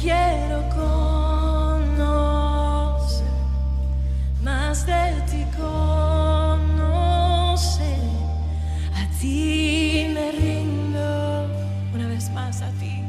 quiero conocer, más de ti conocer, a ti me rindo una vez más a ti.